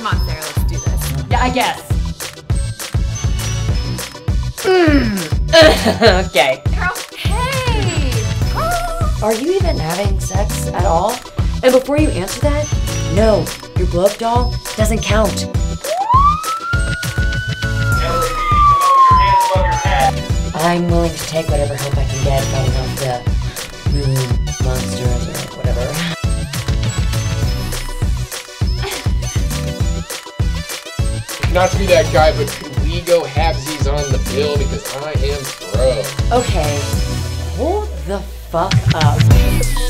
Come on, Sarah, let's do this. Yeah, I guess. Mm. okay. Girl, hey! Oh. Are you even having sex at all? And before you answer that, no, your blow up doll doesn't count. I'm willing to take whatever help I can get fighting off the moon monsters Not to be that guy, but we go halvesies on the bill because I am broke. Okay, hold the fuck up.